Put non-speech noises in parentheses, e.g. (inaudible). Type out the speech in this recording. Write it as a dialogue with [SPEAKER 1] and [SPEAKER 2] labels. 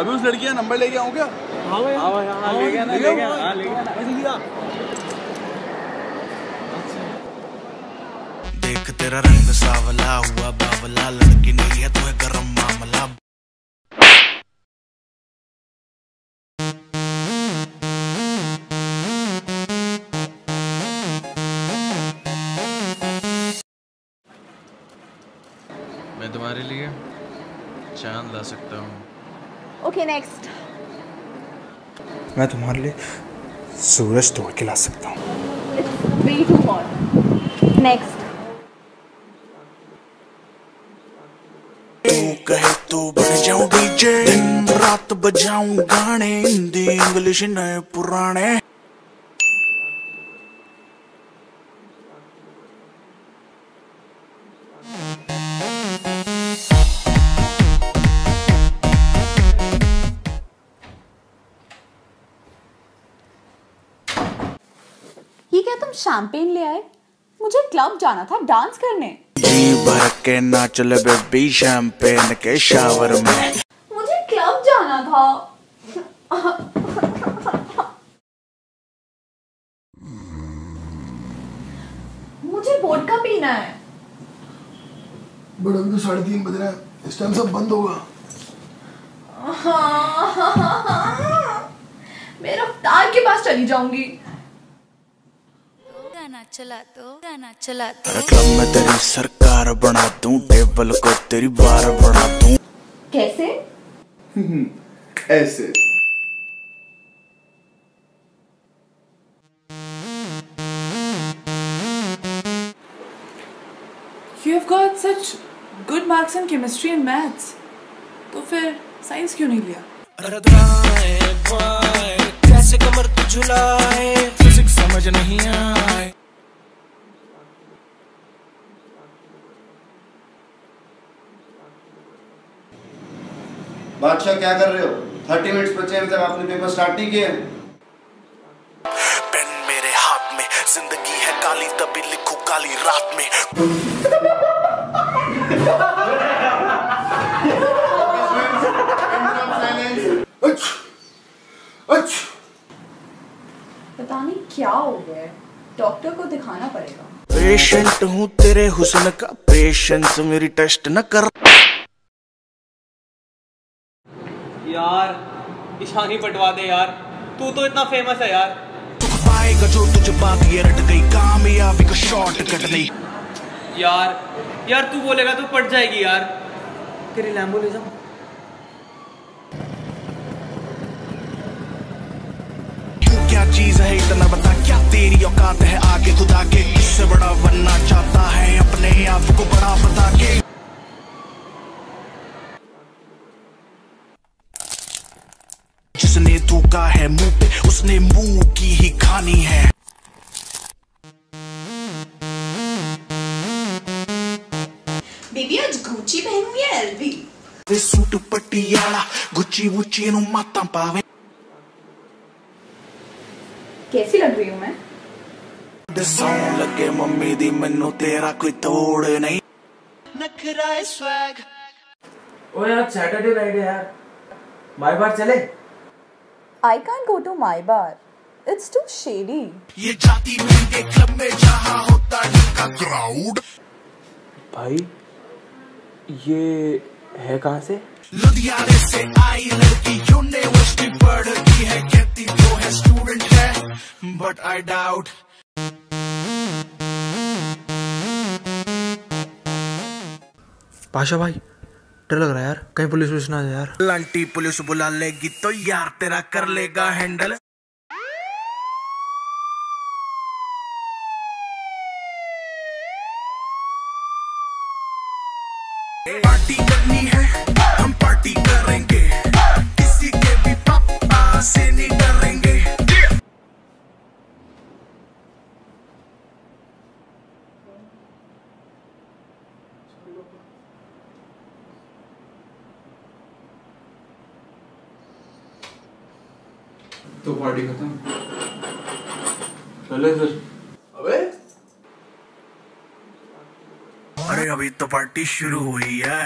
[SPEAKER 1] अभी उस लड़की का नंबर लेके आऊँ क्या?
[SPEAKER 2] हाँ भाई। हाँ भाई हाँ ले गया ना ले गया हाँ ले गया ना
[SPEAKER 1] जल्दी आ
[SPEAKER 3] देख तेरा रंग सावला हुआ बावला लड़की नहीं है तू है गरम मामला। मैं तुम्हारे लिए चाँद ला सकता हूँ।
[SPEAKER 4] ओके नेक्स्ट
[SPEAKER 5] मैं तुम्हारे लिए सूरज तोड़ के ला सकता हूँ।
[SPEAKER 4] नेक्स्ट
[SPEAKER 3] कहे तो बन जाऊँ डीजे। दिन रात बजाऊं गाने। हिंदी इंग्लिश नए पुराने।
[SPEAKER 4] क्या तुम शैम्पेन ले आए। मुझे क्लब जाना था डांस करने।
[SPEAKER 3] जी भर के नाच ले बेबी शैंपेन के शावर में।
[SPEAKER 4] मुझे क्लब जाना था। मुझे वोडका पीना है।
[SPEAKER 1] अभी तो साढ़े तीन बज रहा है। इस टाइम सब बंद होगा।
[SPEAKER 4] मैं रफ्तार के पास चली जाऊँगी।
[SPEAKER 6] गाना चला दो गाना चला दो।
[SPEAKER 3] क्लब में तेरी सरकार बना दूँ टेबल को तेरी बार बना दूँ।
[SPEAKER 4] कैसे? (laughs)
[SPEAKER 1] ऐसे।
[SPEAKER 7] You have got such good marks in chemistry and maths. तो फिर साइंस क्यों नहीं लिया?
[SPEAKER 3] कैसे कमर तू झुलाए फिजिक्स समझ नहीं आए।
[SPEAKER 8] बादशाह क्या कर रहे हो? थर्टी मिनट्स बचे हैं तक आपने पेपर स्टार्ट नहीं किए
[SPEAKER 3] पेन मेरे हाथ में ज़िंदगी है काली तभी लिखू काली रात में।
[SPEAKER 4] पता नहीं क्या हो गया डॉक्टर को दिखाना पड़ेगा।
[SPEAKER 3] पेशेंट हूँ तेरे हुस्न का पेशेंस मेरी टेस्ट न कर।
[SPEAKER 2] ईशानी पटवा दे यार। तू तो इतना फ़ेमस है यार।
[SPEAKER 3] जो तुझे बात रट गई कामयाबी का शॉर्ट कट नहीं
[SPEAKER 2] यार यार तू बोलेगा तो पट जाएगी यार। तेरी लैम्बो ले जाऊँ
[SPEAKER 3] क्या चीज़ है इतना बता? क्या तेरी औकात है आगे खुदा के? इससे बड़ा उसने मुँह की ही खानी है।
[SPEAKER 4] बेबी आज गुच्ची पहनूं या एलवी
[SPEAKER 3] सूट पटियाला गुच्ची वुच्ची नु माता पावे।
[SPEAKER 4] कैसी लग रही हूँ मैं?
[SPEAKER 3] लगे मम्मी दी मैनू तेरा कोई तोड़ नहीं। नखरा स्वैग
[SPEAKER 2] ओ यार सैटरडे नाइट है यार। बाय बार चले?
[SPEAKER 4] I can't go to my bar. It's too shady.
[SPEAKER 3] ये जाती क्लब में जहाँ होता का क्राउड
[SPEAKER 2] भाई ये है कहाँ से
[SPEAKER 3] लुधियाने से आई लड़की यूनिवर्सिटी पढ़ती है कहती तो है स्टूडेंट है बट आई डाउट
[SPEAKER 5] पाशा भाई डर लग रहा है यार। कहीं पुलिस पुलिस ना यार।
[SPEAKER 3] लंटी पुलिस बुला लेगी तो यार तेरा कर लेगा हैंडल। पार्टी करनी है।
[SPEAKER 1] तो पार्टी खत्म। चले सर अबे।
[SPEAKER 3] अरे अभी तो पार्टी शुरू हुई है।